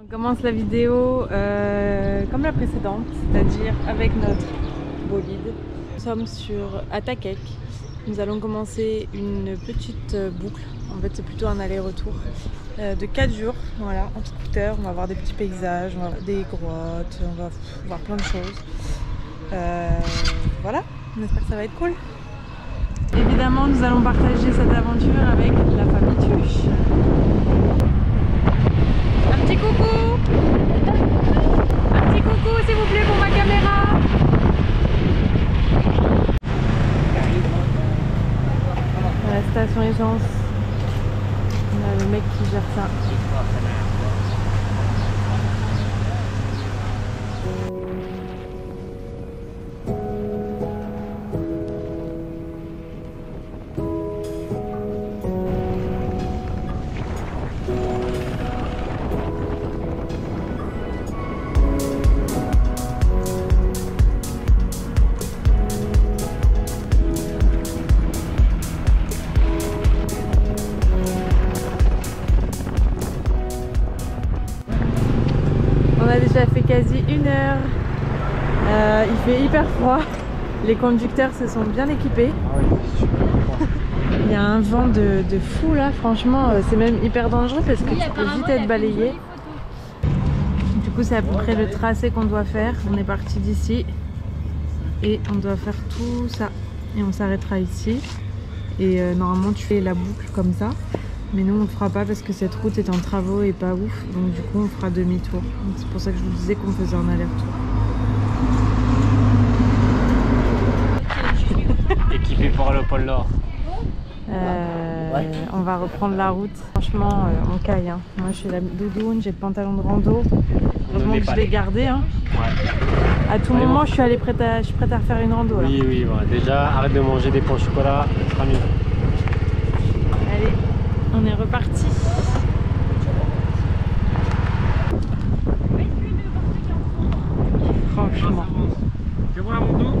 On commence la vidéo euh, comme la précédente, c'est-à-dire avec notre bolide. Nous sommes sur Atakek. Nous allons commencer une petite boucle, en fait c'est plutôt un aller-retour euh, de 4 jours, voilà, en scooter. On va voir des petits paysages, on va des grottes, on va voir plein de choses. Euh, voilà, on espère que ça va être cool. Évidemment, nous allons partager cette aventure avec la famille Tuche. Petit coucou. Un petit coucou s'il vous plaît pour ma caméra. La station essence, on a le mec qui gère ça. 1h. Euh, il fait hyper froid. Les conducteurs se sont bien équipés. Il y a un vent de, de fou là, franchement, euh, c'est même hyper dangereux parce que tu peux vite être balayé. Du coup, c'est à peu près le tracé qu'on doit faire. On est parti d'ici et on doit faire tout ça. Et on s'arrêtera ici. Et euh, normalement, tu fais la boucle comme ça. Mais nous, on ne fera pas parce que cette route est en travaux et pas ouf. Donc, du coup, on fera demi-tour. C'est pour ça que je vous disais qu'on faisait un aller-retour. Équipé pour le pôle Nord. Euh, Ouais. On va reprendre la route. Franchement, euh, on caille. hein. Moi, je suis la doudoune, j'ai le pantalon de rando. Heureusement que je l'ai gardé. hein. Ouais. À tout moment, bon. je suis allée prête à, je suis prête à refaire une rando. là. Oui, oui. Déjà, arrête de manger des pains au chocolat, ça sera mieux. On est reparti. Franchement. Tu vois mon dos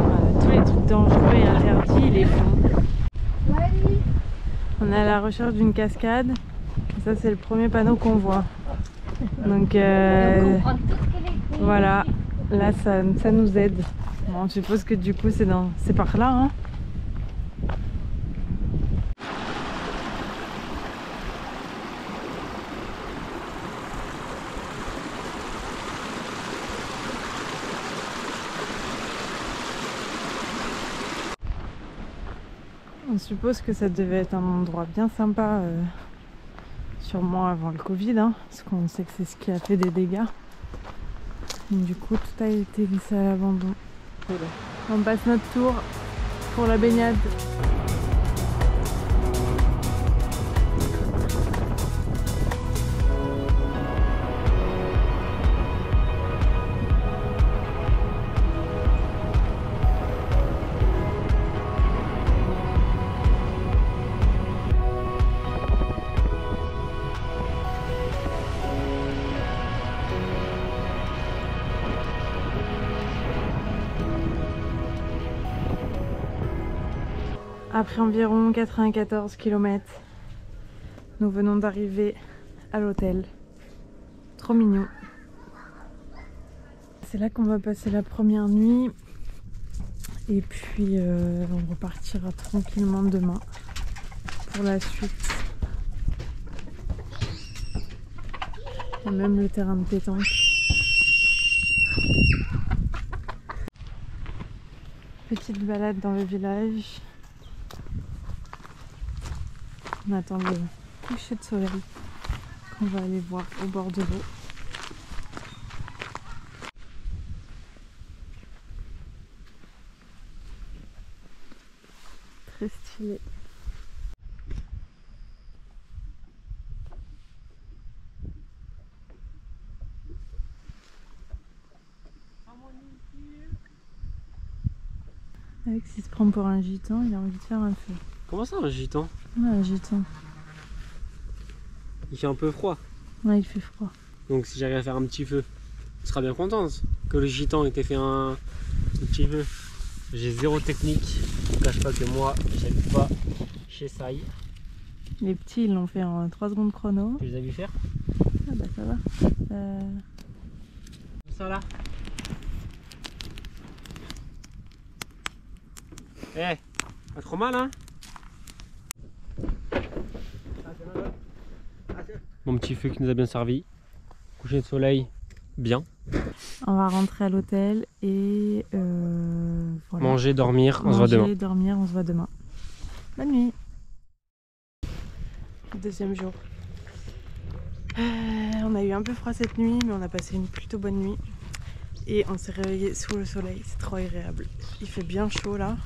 Voilà, tous les trucs dangereux et interdits, ils les font. On est à la recherche d'une cascade. Ça, c'est le premier panneau qu'on voit. Donc, euh, voilà. Là, ça, ça nous aide. Bon, je suppose que du coup, c'est dans, par là. Hein On suppose que ça devait être un endroit bien sympa, euh, sûrement avant le Covid, hein, parce qu'on sait que c'est ce qui a fait des dégâts. Du coup, tout a été laissé à l'abandon. On passe notre tour pour la baignade. Après environ 94 km, nous venons d'arriver à l'hôtel. Trop mignon. C'est là qu'on va passer la première nuit. Et puis euh, on repartira tranquillement demain pour la suite. A même le terrain de pétanque. Petite balade dans le village. On attend le coucher de soleil qu'on va aller voir au bord de l'eau. Très stylé. Alex il se prend pour un gitan, il a envie de faire un feu. Comment ça, un gitan Ouais, un gitan. Il fait un peu froid. Ouais, il fait froid. Donc si j'arrive à faire un petit feu, tu seras bien contente que le gitan ait été fait un, un petit feu. J'ai zéro technique. Je ne cache pas que moi, j'habite pas chez Saï. Les petits, ils l'ont fait en 3 secondes chrono. Tu les as vu faire Ah bah ça va. Euh, Ça là Eh, pas trop mal hein? Mon petit feu qui nous a bien servi. Coucher de soleil, bien. On va rentrer à l'hôtel et euh, voilà. Manger, dormir, on se voit Manger, demain. dormir, on se voit demain. Bonne nuit. Deuxième jour. Euh, on a eu un peu froid cette nuit, mais on a passé une plutôt bonne nuit. Et on s'est réveillé sous le soleil, c'est trop agréable. Il fait bien chaud là,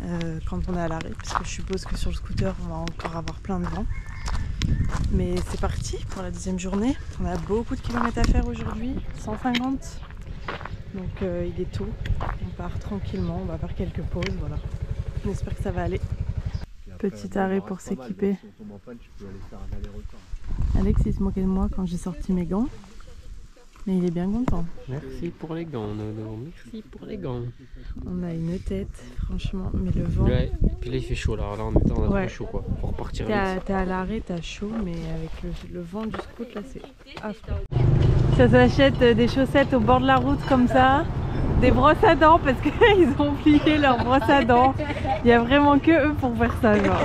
euh, quand on est à l'arrêt, parce que je suppose que sur le scooter, on va encore avoir plein de vent. Mais c'est parti pour la deuxième journée. On a beaucoup de kilomètres à faire aujourd'hui, 150. Donc euh, il est tôt, on part tranquillement, on va faire quelques pauses, voilà. On espère que ça va aller. Petit arrêt pour s'équiper. Alex il se moquait de moi quand j'ai sorti mes gants, mais il est bien content. Merci pour les gants, Nono. Merci pour les gants. On a une tête, franchement, mais le vent. Ouais, puis là il fait chaud là, là on, est, on a Ouais. chaud quoi. Faut repartir T'es à, vite. t'es à l'arrêt, t'as chaud, mais avec le, le vent du scout là c'est affreux. Ça s'achète euh, des chaussettes au bord de la route comme ça, des brosses à dents parce qu'ils ont oublié leurs brosses à dents. Il y a vraiment que eux pour faire ça, genre.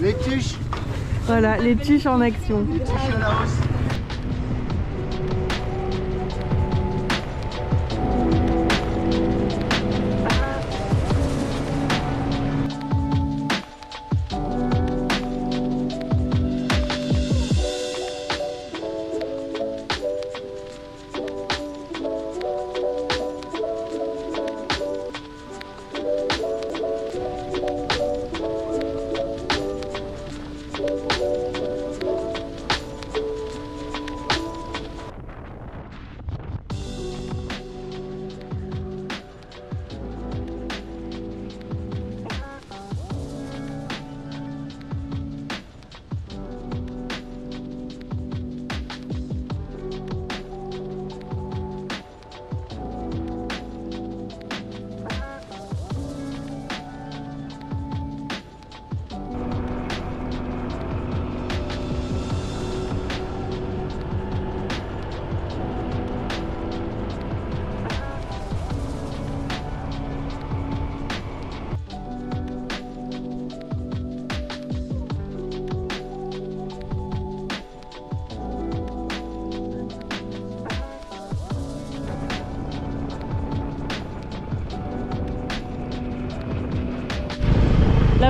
Les tuches, Voilà, les tuches en action. les tuches à la hausse.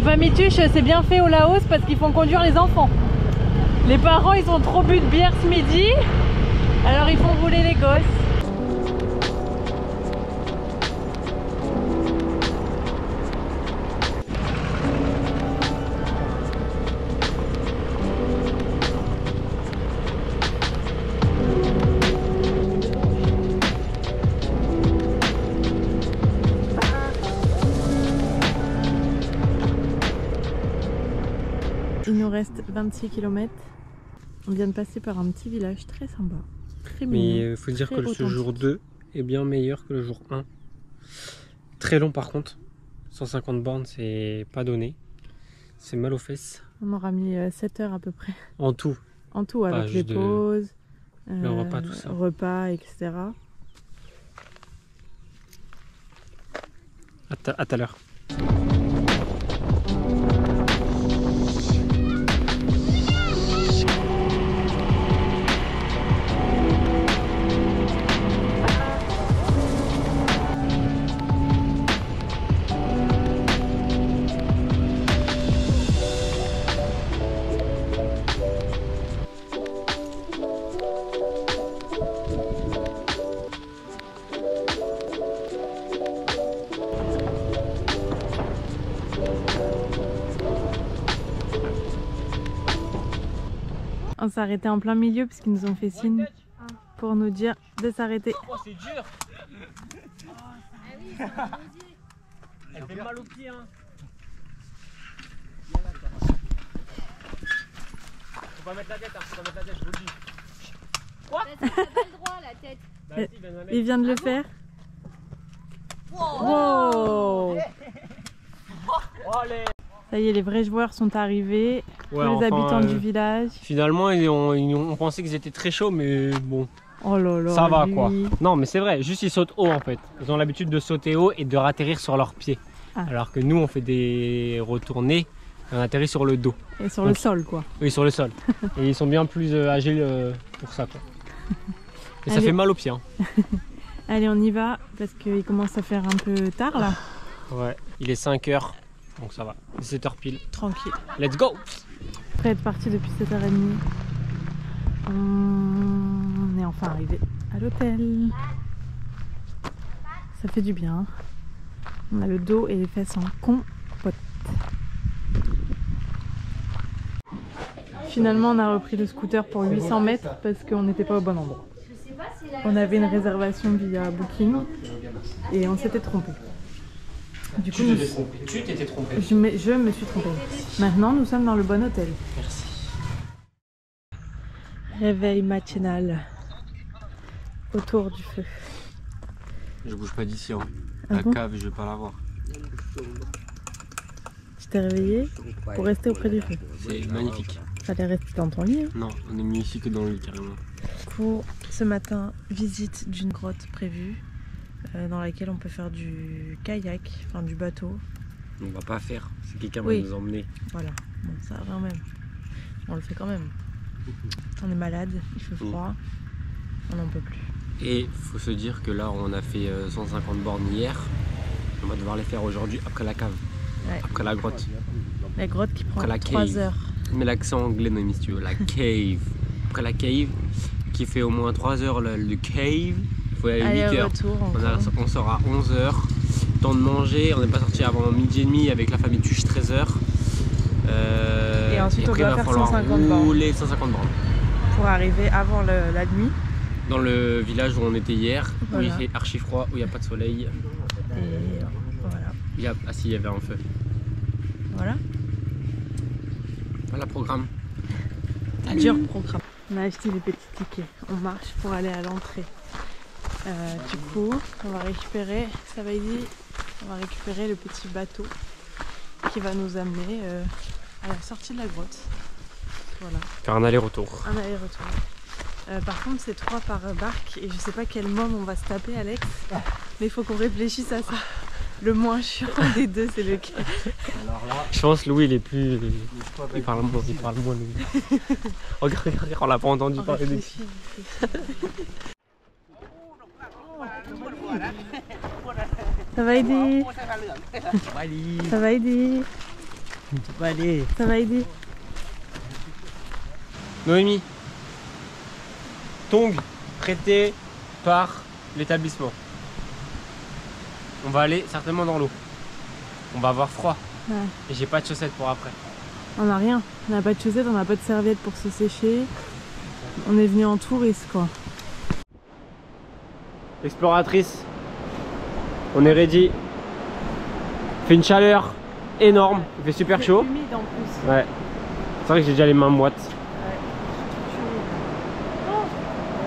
La famille Tuche, c'est bien fait au Laos parce qu'ils font conduire les enfants. Les parents, ils ont trop bu de bière ce midi, alors ils font rouler les gosses. Il nous reste 26 km. On vient de passer par un petit village très sympa. Très Mais il faut dire que ce jour authentique. 2 est bien meilleur que le jour 1. Très long par contre. 150 bornes, c'est pas donné. C'est mal aux fesses. On aura mis 7 heures à peu près. En tout. En tout, avec les de- pauses, le euh, repas, tout ça. repas, etc. À tout à l'heure. Arrêté en plein milieu parce qu'ils nous ont fait signe pour nous dire de s'arrêter. Oh, c'est dur Elle fait mal aux pieds, hein Faut pas mettre la tête, hein, faut pas mettre la tête, je vous le dis. Bah, T'as pas le droit la tête. Bah, Euh, si, ben, Il vient de le faire. Wow allez Ça y est, les vrais joueurs sont arrivés. Ouais, les enfin, habitants euh, du village. Finalement, ils ont, ils ont- on pensait qu'ils étaient très chauds, mais bon, Oh là là. ça va lui. quoi. Non, mais c'est vrai, juste ils sautent haut en fait. Ils ont l'habitude de sauter haut et de ratterrir sur leurs pieds. Ah. Alors que nous, on fait des retournées, et on atterrit sur le dos. Et sur le sol, quoi. Oui, sur le sol. et ils sont bien plus euh, agiles euh, pour ça quoi. Et ça fait mal aux pieds. hein. Allez, on y va parce qu'il commence à faire un peu tard là. Ouais, il est 5 heures, donc ça va. 7 heures pile. Tranquille. Let's go Après être parti depuis 7h30, on est enfin arrivé à l'hôtel. Ça fait du bien. On a le dos et les fesses en compote. Finalement, on a repris le scooter pour 800 mètres parce qu'on n'était pas au bon endroit. On avait une réservation via Booking et on s'était trompé. Du coup, nous- trompé. Tu t'étais trompé. je me, je me suis trompée. Maintenant, nous sommes dans le bon hôtel. Merci. Réveil matinal autour du feu. Je bouge pas d'ici. Hein. Ah La bon cave, je vais pas la voir. Tu t'es réveillé pour rester auprès du feu. C'est magnifique. Fallait rester dans ton lit. hein. Non, on est mieux ici que dans le lit carrément. Du coup, ce matin, visite d'une grotte prévue dans laquelle on peut faire du kayak, enfin du bateau. On va pas faire. C'est quelqu'un Oui. va nous emmener. Voilà, bon, ça va quand même. On le fait quand même. On est malade, il fait froid, on n'en peut plus. Et faut se dire que là, on a fait euh, 150 bornes hier. On va devoir les faire aujourd'hui après la cave. Ouais. Après la grotte. La grotte qui prend Après la 3 cave. heures. Mais l'accent anglais, Noémie, si tu veux. La cave. Après la cave, qui fait au moins 3 heures le, le cave. Faut aller 8 heures. Aller-retour On, a- encore. on sort à 11h. Temps de manger. On n'est pas sorti avant midi et demi avec la famille Tuche 13h. Euh, Et ensuite, on après, doit il va faire falloir 150 bornes. rouler 150 bornes. Pour arriver avant le- la nuit. Dans le village où on était hier, Voilà. où il fait archi froid, où il n'y a pas de soleil. Et voilà. Il y a... Ah si, il y avait un feu. Voilà. Voilà, programme. Dur programme. On a acheté les petits tickets. On marche pour aller à l'entrée. Euh, du coup, on va récupérer, ça va aider, on va récupérer le petit bateau qui va nous amener euh, à la sortie de la grotte. Voilà, Faire un aller-retour. un aller-retour. Euh, par contre, c'est trois par barque et je sais pas quel môme on va se taper, Alex. Mais il faut qu'on réfléchisse à ça. Le moins chiant des deux, c'est lequel Je pense Louis il est plus. Il parle moins, il parle moins Louis. regarde, regarde, regarde, on l'a pas entendu On parler de réfléchit, réfléchit. Ça va aider Ça va aider Ça va aider Noémie. Tongue prêté par l'établissement. On va aller certainement dans l'eau. On va avoir froid. Ouais. Et j'ai pas de chaussettes pour après. On n'a rien. On n'a pas de chaussettes, on n'a pas de serviettes pour se sécher. On est venu en touriste quoi. Exploratrice. On est ready. Fait une chaleur énorme. Il fait super chaud. humide en plus. Ouais. C'est vrai que j'ai déjà les mains moites.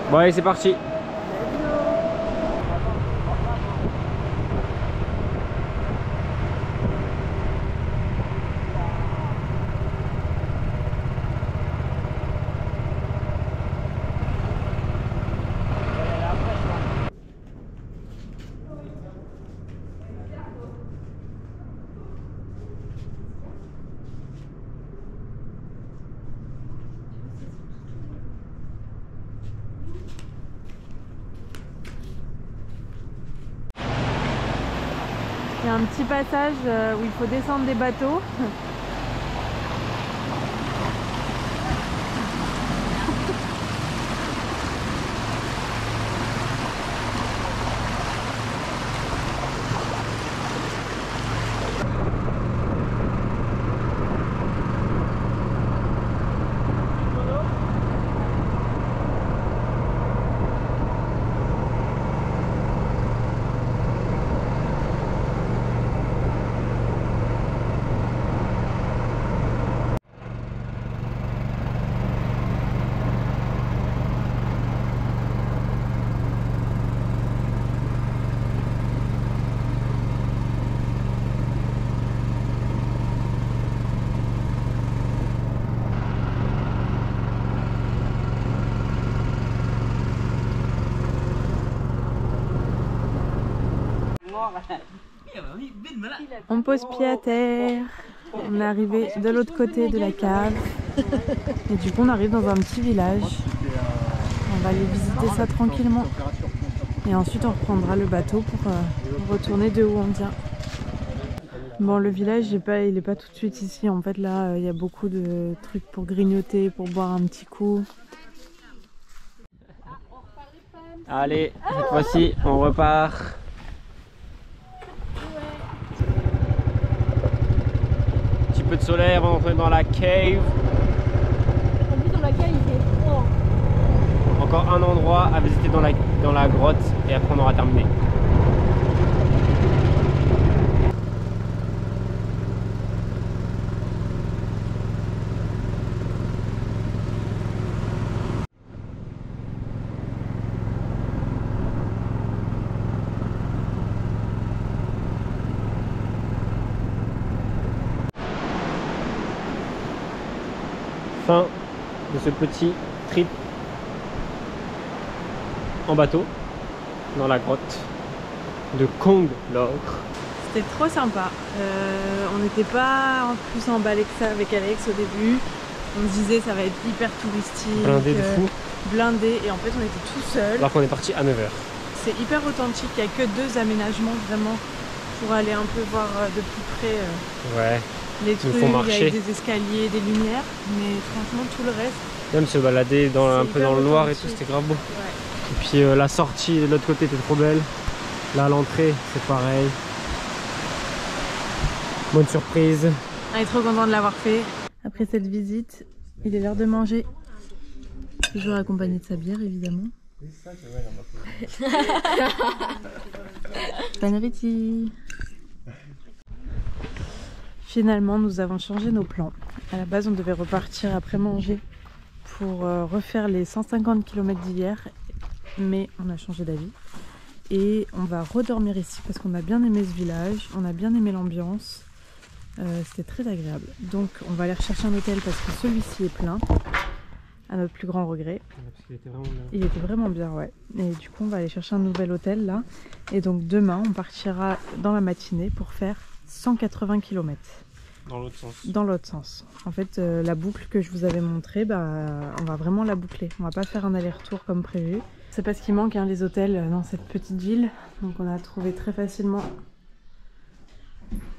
Bon allez c'est parti. Il y a un petit passage euh, où il faut descendre des bateaux. On pose pied à terre. On est arrivé de l'autre côté de la cave. Et du coup, on arrive dans un petit village. On va aller visiter ça tranquillement. Et ensuite, on reprendra le bateau pour euh, retourner de où on vient. Bon, le village, pas, il est pas tout de suite ici. En fait, là, il y a beaucoup de trucs pour grignoter, pour boire un petit coup. Allez, cette fois-ci, on repart. Petit peu de soleil avant d'entrer dans la cave. En plus, dans la cave, il fait froid. Encore un endroit à visiter dans la, dans la grotte et après on aura terminé. Fin de ce petit trip en bateau dans la grotte de Kong Lor. C'était trop sympa. Euh, on n'était pas en plus emballé que ça avec Alex au début. On se disait ça va être hyper touristique, Blindé de euh, fou. blindé. Et en fait, on était tout seul. Alors qu'on est parti à 9h. C'est hyper authentique. Il n'y a que deux aménagements vraiment pour aller un peu voir euh, de plus près Ouais. Les trucs. font Il y marcher. a des escaliers, des lumières. Mais franchement, tout le reste, Même se balader dans, un peu dans le noir et tout, c'était grave beau. ouais. Et puis euh, la sortie de l'autre côté était trop belle. Là, l'entrée, c'est pareil. Bonne surprise. On est trop content de l'avoir fait. Après cette visite, il est l'heure de manger. Toujours accompagné de sa bière, évidemment. bon appétit Finalement, nous avons changé nos plans. À la base, on devait repartir après manger pour euh, refaire les 150 km d'hier, mais on a changé d'avis. Et on va redormir ici parce qu'on a bien aimé ce village, on a bien aimé l'ambiance. Euh, C'était très agréable. Donc on va aller rechercher un hôtel parce que celui-ci est plein, à notre plus grand regret. Il était vraiment bien, ouais. Et du coup, on va aller chercher un nouvel hôtel là. Et donc demain, on partira dans la matinée pour faire 180 km Dans l'autre sens. dans l'autre sens. En fait, euh, la boucle que je vous avais montrée, bah, on va vraiment la boucler. On va pas faire un aller-retour comme prévu. C'est pas ce qui manque, hein, les hôtels euh, dans cette petite ville. Donc on a trouvé très facilement.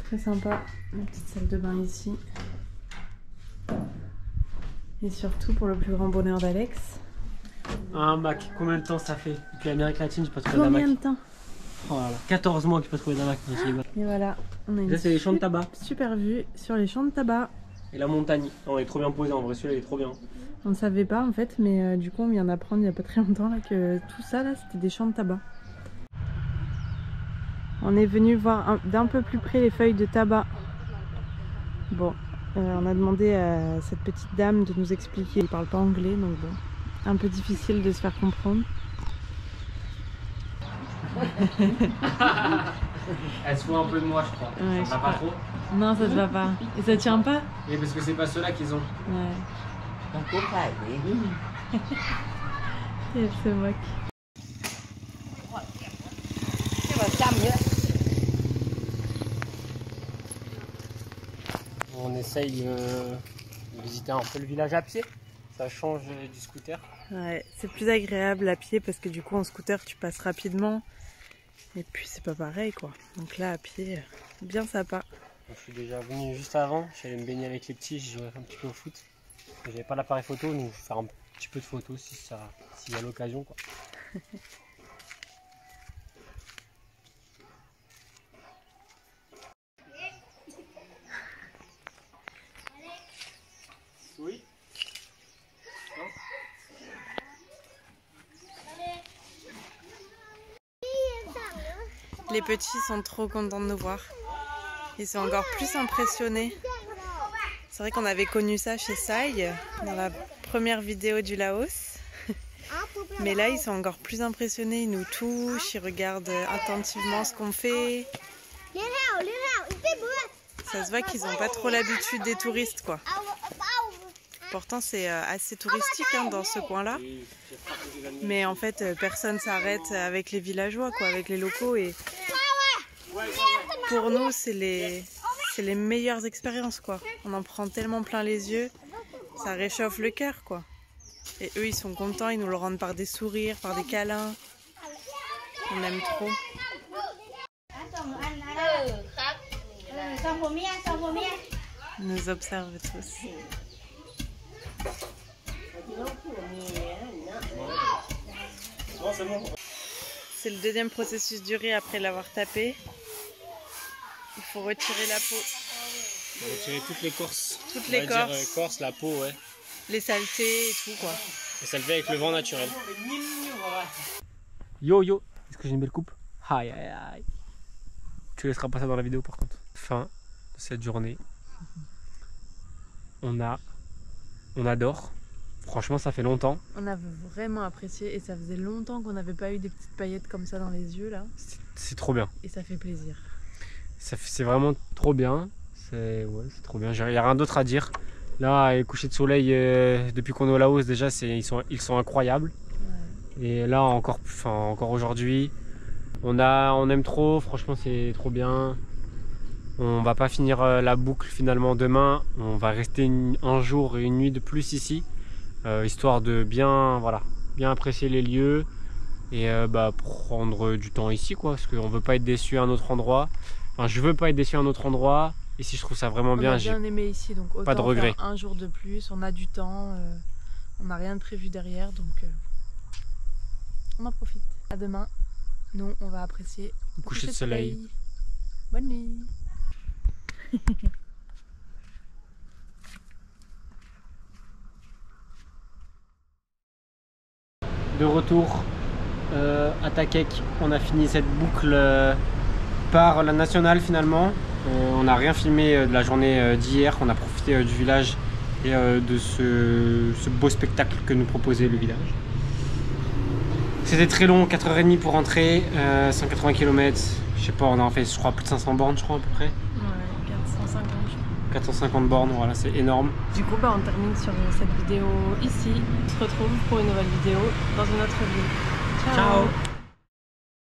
Très sympa. La petite salle de bain ici. Et surtout pour le plus grand bonheur d'Alex. Un Mac, combien de temps ça fait Depuis l'Amérique latine, pas trouvé d'un Mac. Combien de temps? Oh là là, 14 mois que pas trouvé d'un Mac. dans. Et voilà, on a une Là, c'est les champs de tabac. super vue sur les champs de tabac. Et la montagne. Il est trop bien posé en vrai, celui-là il est trop bien. On ne savait pas en fait, mais euh, du coup on vient d'apprendre il n'y a pas très longtemps là, que tout ça là c'était des champs de tabac. On est venu voir un- d'un peu plus près les feuilles de tabac. Bon, euh, on a demandé à cette petite dame de nous expliquer. Il parle pas anglais donc bon, un peu difficile de se faire comprendre. Elle se fout un peu de moi, je crois. Ouais, ça va pas trop. Non, ça se va pas. Et ça tient pas Et parce que c'est pas ceux-là qu'ils ont. Ouais. Et elle se moque. On essaye euh, de visiter un peu le village à pied. Ça change du scooter. Ouais, c'est plus agréable à pied parce que du coup en scooter tu passes rapidement et puis c'est pas pareil quoi. Donc là à pied, bien sympa. Je suis déjà venu juste avant, j'allais me baigner avec les petits, j'ai joué un petit peu au foot. J'avais pas l'appareil photo, donc je vais faire un petit peu de photos si ça, s'il y a l'occasion quoi. Oui. Les petits sont trop contents de nous voir. Ils sont encore plus impressionnés. C'est vrai qu'on avait connu ça chez Sai dans la première vidéo du Laos. Mais là, ils sont encore plus impressionnés. Ils nous touchent, ils regardent attentivement ce qu'on fait. Ça se voit qu'ils n'ont pas trop l'habitude des touristes, quoi. Pourtant, c'est euh, assez touristique hein, dans ce coin-là. Mais en fait, euh, personne s'arrête avec les villageois, quoi, avec les locaux. Et pour nous, c'est les, c'est les meilleures expériences, quoi. On en prend tellement plein les yeux, ça réchauffe le cœur, quoi. Et eux, ils sont contents, ils nous le rendent par des sourires, par des câlins. On aime trop. Ils Nous observent tous. C'est le deuxième processus du riz après l'avoir tapé. Il faut retirer la peau, On va tirer toutes les corses. toutes dire, corses, euh, corse, la peau, ouais. les saletés et tout, quoi. Et ça le fait avec le vent naturel. Yo yo Est-ce que j'ai une belle coupe? Aïe aïe aïe Tu laisseras pas ça dans la vidéo par contre. Fin de cette journée. On a. On adore. Franchement, ça fait longtemps. On avait vraiment apprécié et ça faisait longtemps qu'on n'avait pas eu des petites paillettes comme ça dans les yeux, là. C'est- trop bien. Et ça fait plaisir. C'est vraiment trop bien. C'est ouais, trop bien. Il n'y a rien d'autre à dire. Là, les couchers de soleil, euh, depuis qu'on est au Laos, déjà, c'est- ils sont, ils sont incroyables. Et là, encore, enfin, encore aujourd'hui, on, a, on aime trop. Franchement, c'est trop bien. On va pas finir euh, la boucle finalement demain. On va rester une- un jour et une nuit de plus ici, euh, histoire de bien, voilà, bien apprécier les lieux et euh, bah, prendre du temps ici, quoi, parce qu'on veut pas être déçu à un autre endroit. Enfin, je veux pas être déçu à un autre endroit. Ici, je trouve ça vraiment On bien. J'ai- bien aimé ici, donc autant pas de faire regrets. un jour de plus. On a du temps, euh, on n'a rien de prévu derrière, donc on en profite. À demain. Nous, on va apprécier Le coucher de soleil. Bonne nuit. de retour euh, à Takek. On a fini cette boucle euh, par la nationale finalement. Euh, on n'a rien filmé de la journée d'hier. On a profité du village et de ce, beau spectacle que nous proposait le village. C'était très long, 4h30 pour rentrer, euh, 180 km. Je sais pas, on a fait je crois plus de 500 bornes je crois à peu près. Ouais, 450 je crois. 450 bornes, voilà, c'est énorme. Du coup, bah, on termine sur cette vidéo ici. On se retrouve pour une nouvelle vidéo dans une autre ville. Ciao